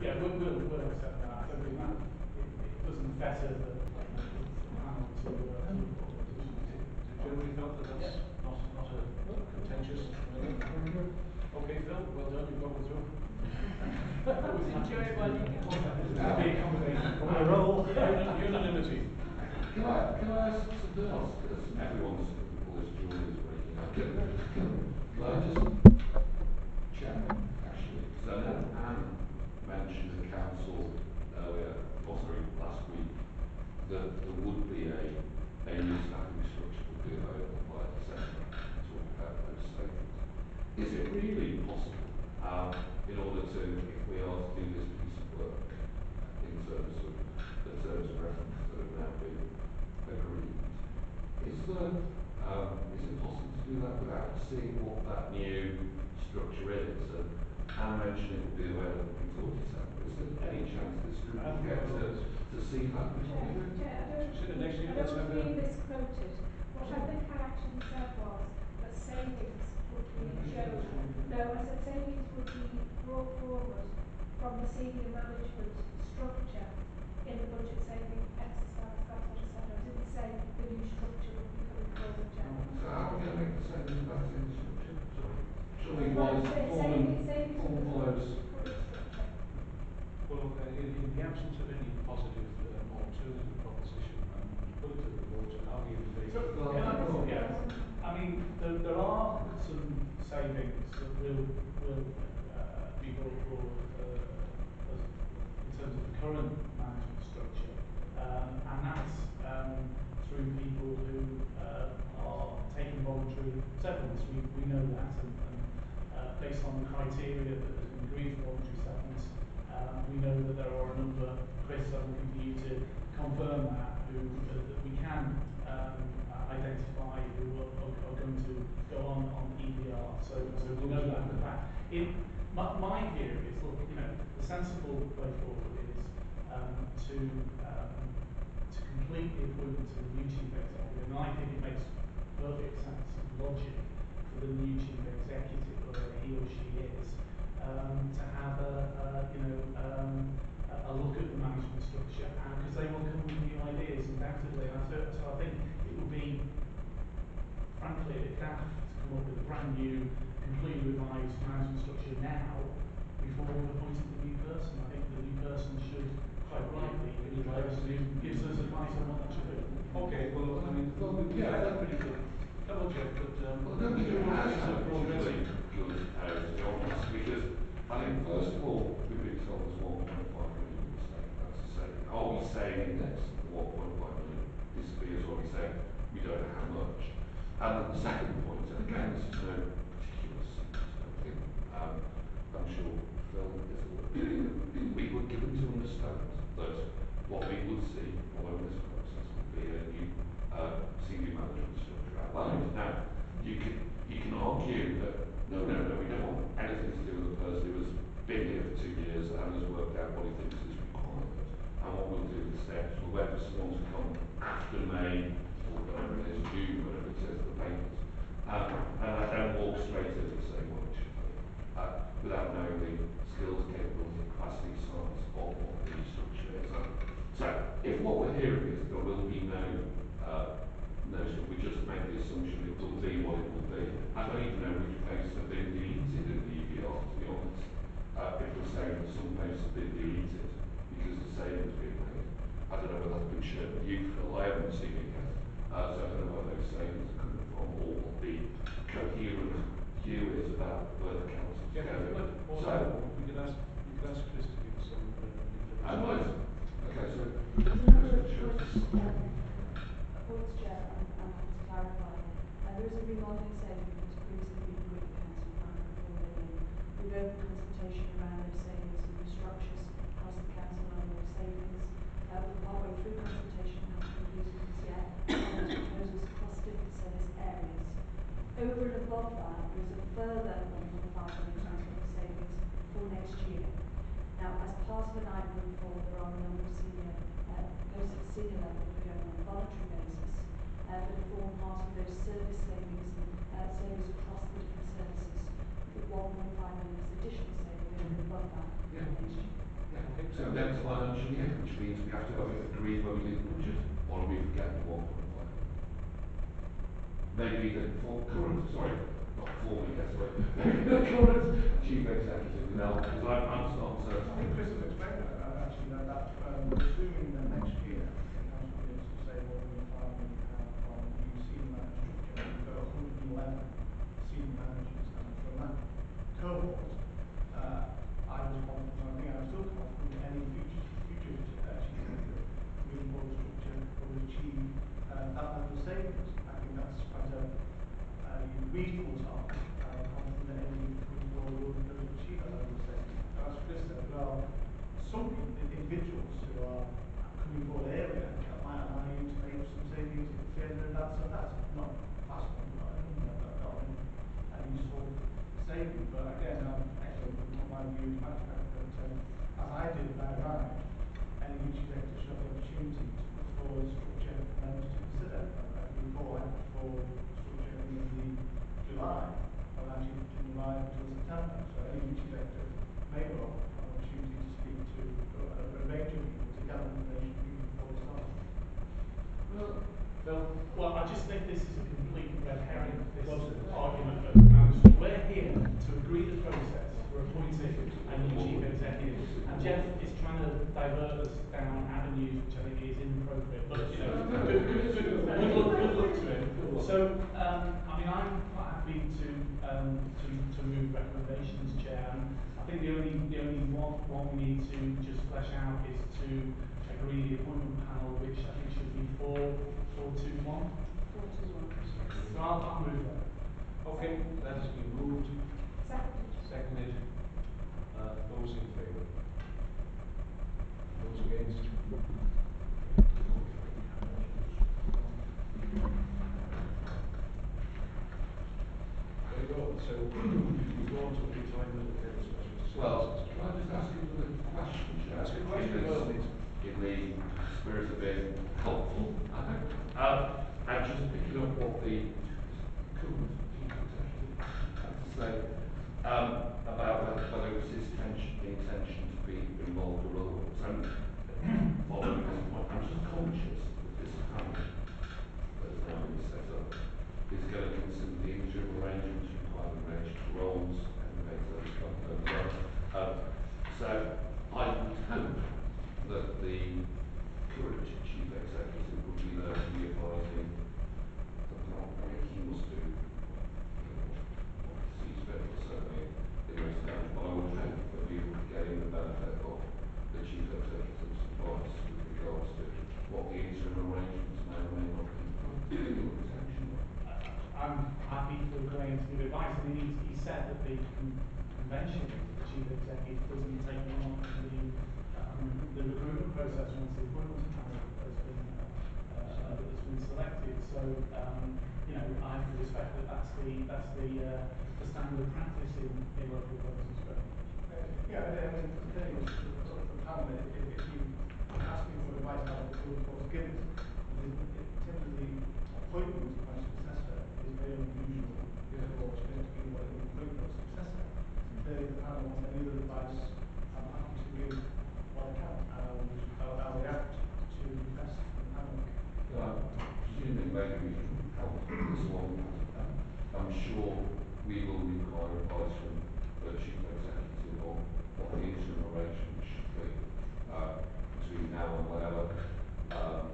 Yeah, we'll, we'll, we'll accept that. I think that, it, it doesn't fetter the, the panel to, uh, to the politicians. Generally felt that that's not, not a contentious. Okay, Phil, well done, you've got the through. Enjoy it while you can. It'll be a combination. On a roll. Unanimity. Can I, can I ask something else? Because everyone's, all this jewelry is breaking up. Can, can, can I just check, actually? So I know Ann mentioned the council earlier, or sorry, last week, that there would be a, a new staffing structure would be available by December to about those savings. Is it really possible, um, in order to, if we are to do this piece of work, in terms of the terms of reference that have now been agreed, is there, um, is it possible to do that without seeing what that new structure is? And Ann mentioned it will be available before December. Is there any chance this group will get to, to see that before? Chair, I don't, Consider next year, I don't have mean a- this quoted. What I think I actually said was that savings would be shown. No, I said savings would be brought forward from the senior management structure in the budget saving exercise. That's what I said. I didn't say the new structure would be coming forward, Chair. So how are we going to make the savings back in the be follows. current structure. Well, uh, in, in the absence of any positive um, alternative proposition, um, put it to the vote, and I'll be in favour. Well, Yeah, well, yeah. I mean, there, there are some savings that will, will, uh, be brought forward, uh, as, in terms of the current management structure. Um, and that's, um, through people who, uh, are taking voluntary settlements. We, we know that and, and, based on the criteria that has been agreed for voluntary settlements, um, we know that there are a number, Chris, looking for you to confirm that, who, uh, that we can, um, identify who are, are, are going to go on, on EVR, so, so we know that for fact. In, my, my view is, look, you know, the sensible way forward is, um, to, um, to complete the appointment of the new chief executive, and I think it makes perfect sense and logic the new chief executive, whoever he or she is, um, to have a, a you know, um, a, a look at the management structure, and because they will come with new ideas, undoubtedly. And so, so I think it would be, frankly, a bit daft to come up with a brand new, completely revised management structure now before we've appointed the new person. I think the new person should, quite rightly, be the person who gives us advice on what that should do. Okay, well, I mean, well, we, yeah, that's pretty good. Um, we I think first of all, we've been told there's one point five million that's are we saying in this, one point five million disappears, or are we saying we don't know how much? And the second point, and again, this is no particular secret, um, I'm sure is we were given to understand that what we would see following this process would be a new, uh, senior management structure outlined. Now, you can, you can argue that, no, no, no, we don't want anything to do with the person who has been here for two years and has worked out what he thinks is required. And what we'll do instead, we'll wait for someone to come after May, or whatever it is, June, whatever it says in the papers, um, and let them walk straight in and say what it should be, uh, without knowing the skills, capability, capacity, size of what the structure is. Uh, So, if what we're hearing is there will be no, uh, no, so we just make the will be what it will be. I don't even know which places have been deleted in the EVR, to be honest. Uh, if we're saying that some places have been deleted because the savings being made. I don't know whether that's been shared with you, Phil, I haven't seen it yet. Uh, so I don't know where those savings are coming from or what the coherent view is about where the council's Yeah, going. but, So, we could ask, we could ask Chris to give some, uh, I might, okay, so, There's a number of points, um, points, Chair, and, and to clarify. There is a remodelling saving that's previously been with council four million. We've opened consultation around those savings and structures across the council on those savings. Uh, we're partway through consultation, haven't completed this yet, there's proposals across different service areas. Over and above that, there is a further one point five million transfer savings for next year. Now, as part of an item four, there are a number of senior, uh, posts at senior level are going on a voluntary basis, uh, that form part of those service savings, uh, savings across the different services. The one point five million is additional saving over and above that Yeah. for next year. yeah, think So next financial year, which means we have to have it agreed when we do the budget, or we forget the one point five. Maybe the for current, sorry, not former, yes, sorry, the current chief executive, now, because I'm, I'm starting to. I think Chris has explained that, uh, actually, that, that, um, assuming that next year, the council begins to say, well, we're filing, uh, from new senior manager structure, we've got hundred and eleven senior managers, and from that cohort, uh, I was confident, I think I'm still confident, that any future, future, uh, chief executive, moving forward structure will achieve, uh, that level of savings. I think that's quite a, a reasonable target, I'm confident that any moving forward will, will achieve that level of savings. And as Chris said, there are some in- individuals who are coming forward area that might allow you to make some and that's, that's not possible. but I don't know, that, that one, a useful saving, but again, I'm what my view is, my fact that, um, as I did when I arrived, any which executive should have the opportunity to put forward structure for members to consider. I I recall I put structure in the July, and actually didn't arrive until September, so any which executive may well have an opportunity to speak to a, a, range of people to gather information even before the start. Well, well, I just think this is a complete red herring, this argument management. We're here to agree the process for appointing a new chief executive. And Jeff is trying to divert us down avenues which I think is inappropriate, but, you know, good, good, good, good luck, good luck to him. So, um, I mean, I'm quite happy to, um, to, to move recommendations, Chair. And I think the only, the only one, one we need to just flesh out is to agree the appointment panel, which I think should be four, four, two, one. Four to one. So I'll, I'll move that. Okay, that has been moved, Second. seconded, uh, those in favour? Those against? There you go, so we go on to the retirement of the specialist. Well, can I just ask you a question, Chair? Ask a question, In well, this- In the spirit of being helpful, I think. Um, I'm just picking up what the current chief executive had to say, um, about whether, whether it was his intention, intention to be involved or otherwise. And following this point, I'm just conscious that this panel that's now been set up is going to consider the interim arrangements required arranged roles and the those kind of work. Um, so I would hope that the current chief executive would be there to be advising the panel. I mean, he must do you know, what he sees fit, but certainly in those terms. But I would hope that we would gain the benefit of the chief executive's advice with regards to what the interim arrangements may or may not be for legal protection. Uh, I'm happy for Graham I mean, he, said that the con- convention, the chief executive doesn't take on the, um, the recruitment process once the appointment has been, uh, uh, has been selected. So, um, you know, I have to respect that that's the, that's the, uh, the standard practice in, in local. So, Uh, Yeah, I mean, the thing is, the the panel, if, if you ask me for advice, I would of course give it. Terms of the appointment of my successor, is very unusual for chair to be of successor. Clearly, the panel wants any other advice, I'm happy to give what I can, and I will, I'll, I'll react to best of the panel. Uh, presuming maybe we can help this one. I'm sure we will require advice from the chief executive on what the interim arrangements should be, uh, between now and whenever, um,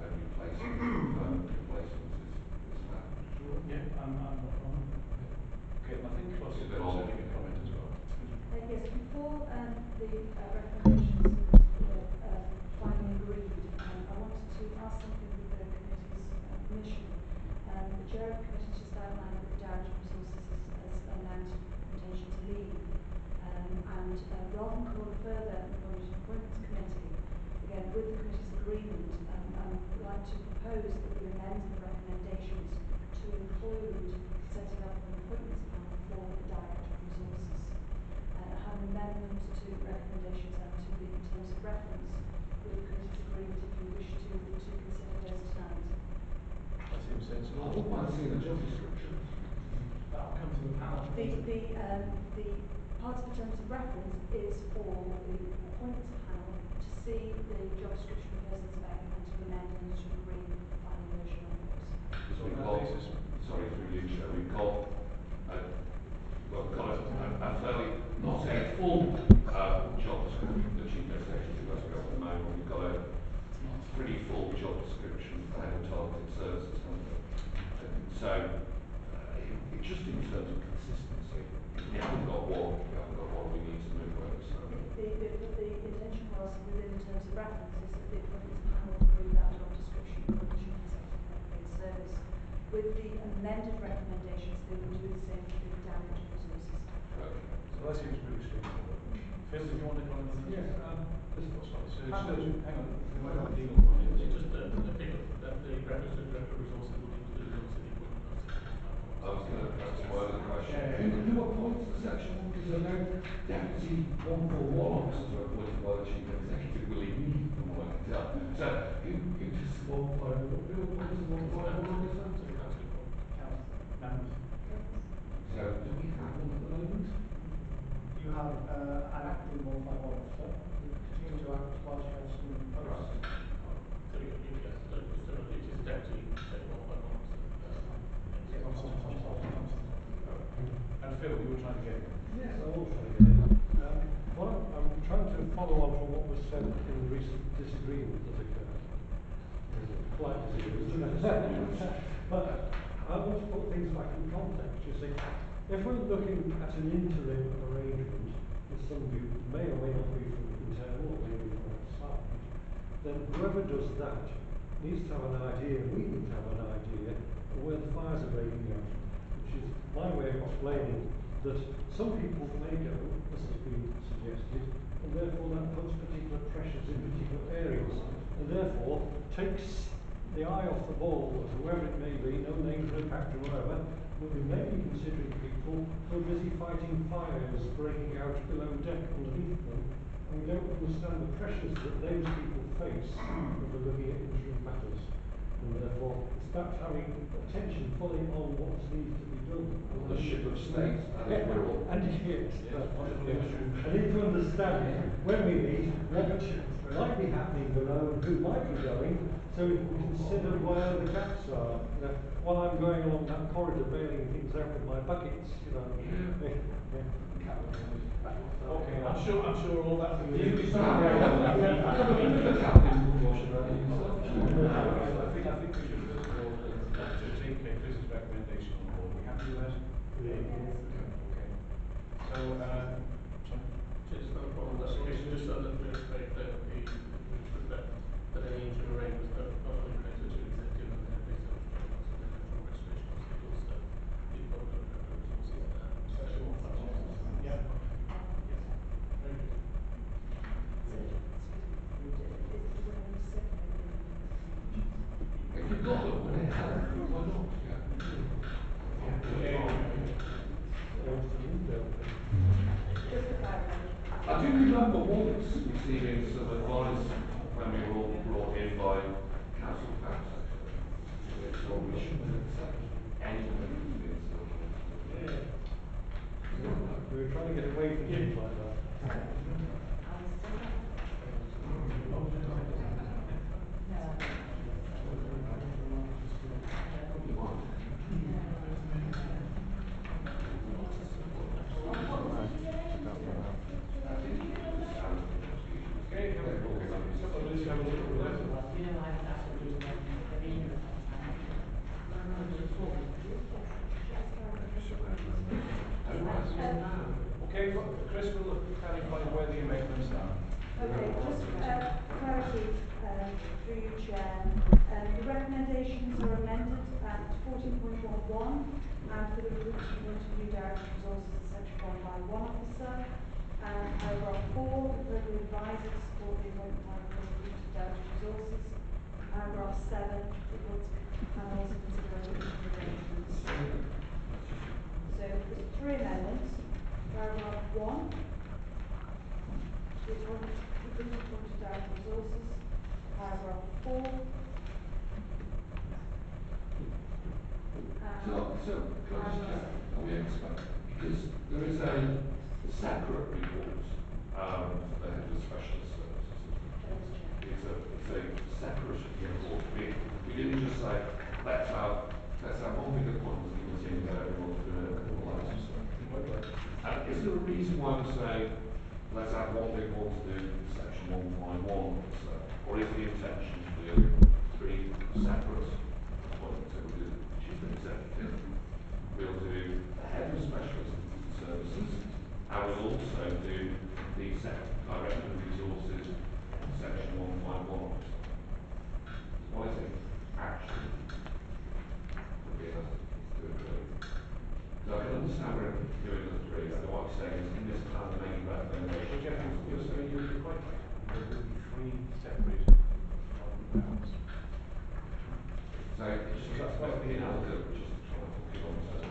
a replacement, yeah, I'm, I'm not wrong. Okay, I think making a comment as well. Uh, yes, before um, the uh, recommendations were uh, finally agreed, um, I wanted to ask something with the committee's uh, permission. Um, the chair of the committee just outlined that the Director Resources has, announced intention to leave. Um, and uh, rather than call further and appointments committee, again, with the committee's agreement, um, I would like to propose that we amend the recommendations to include setting up an appointments panel for the Director of Resources uh, have an amendment to recommendations and to the terms of reference with the committee's agreement if you wish to, to consider those tonight. That seems sensible. Oh, I've seen the job description. That'll come to the panel. The, the, um, the part of the terms of reference is for the appointments panel to see the job description of person spec and to amend and to agree the final version of those. So on We've that got, basis, sorry through you, Chair, we've got, uh, we've got a, a fairly, not a full, uh, job description for the chief executive as we have at the moment, we've got a pretty full job description for head of targeted services, haven't we? And So, uh, it, it just in terms of consistency, we haven't got one, we haven't got one, we need to move over, so. The, the, the, the intention was within the terms of reference is that the appointments panel agree that job description for the chief executive of paid service. With the amended recommendations, they would do the same for the director of resources. Okay. so that seems pretty straightforward. Phil, did you want to comment on that? Yes, um, This was, sorry, so, Hang so, on. hang on, we might have a legal one. It's just, uh, the pick up that the reference to director resources will include also the appointment of I was gonna, that's my other question. Yeah. Who, who appoints the section one, because I know deputy one four one officers are appointed by the chief executive, will he need from what I can tell. So, who, who does one who appoints the one five one officer? So, do we have at the moment? You have, uh, an acting one five one officer, continue to act whilst you have some posts. So you, so it's, so it is deputy, say, one one, so, uh, And Phil, you were trying to get. Yes, I will try to get. Um, what I'm, trying to follow on from what was said in the recent disagreement that occurred. Quite disagreement. but to put things back in context, you see. If we're looking at an interim arrangement with somebody who may or may not be from internal or maybe from outside, then whoever does that needs to have an idea, we need to have an idea of where the fires are breaking out, which is my way of explaining that some people may go, as has been suggested, and therefore that puts particular pressures in particular areas, and therefore takes the eye off the ball of whoever it may be, no names, no factor, whatever, but we may be considering people who are busy fighting fires breaking out below deck underneath them, and we don't understand the pressures that those people face when we're looking at interim matters. And therefore, it's about having attention fully on what needs to be done. The ship of state, that is where all. And yes, Yes, yeah. image. I need to understand when we meet what might be happening below, who might be going, so we can consider where the gaps are. You know, while I'm going along that corridor bailing things out with my buckets, you know. Yeah. Okay, I'm sure, I'm sure all that. will be- I think, I think we should first of all, to take Chris's recommendation on board. We happy with that? Okay. So, uh, sorry? It's not a problem, that's okay, so just so that clear, the, that, that any interim arrangements that not only I do remember once receiving some advice were all brought in by council tax actually. They told we shouldn't accept anyone who's been civil. We were trying to get away from things like that. Okay, have a couple of minutes, have a look at that. Okay, Chris will clarify where the amendments are. Okay, just, uh, clarity, uh, through you, Chair. Um, the recommendations are amended at fourteen point one one, and for the recruitment of new director of resources, section one by one officer. And paragraph four, the local advisor to support the appointment of the recruit of director of resources. Paragraph seven, board's panels consider interim arrangements. So there's three amendments. Paragraph one, appointment, the appointed director of resources. Paragraph four. So, so, can I just check, are we expect, because there is a separate report um, for the specialist services. It's a, it's a separate report. We, we didn't just say, let's have, let's have one big appointment committee and get everyone through it and all that sort of stuff. And is there a reason why we say, let's have one big one to do section one five one, or is the intention to do three separate appointments? So we'll do the chief executive, we'll do the head of specialist services, and we'll also do the sec, director of resources, section one five one. What is it? Action. Would be enough to agree. So Doing the three, what saying in this plan, the main recommendation. You're, quite right. There will be three separate department. So just, that's what we know, just trying to put it on the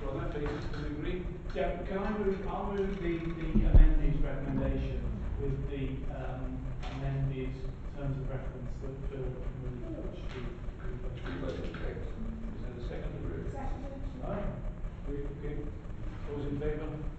So on that basis, can we agree? Yeah, can I move, I'll move the, the amended recommendation with the, um, amended terms of reference that Phil moved, which we, Three voting case. Is there a second? Seconded. Aye. We, okay, those in favour?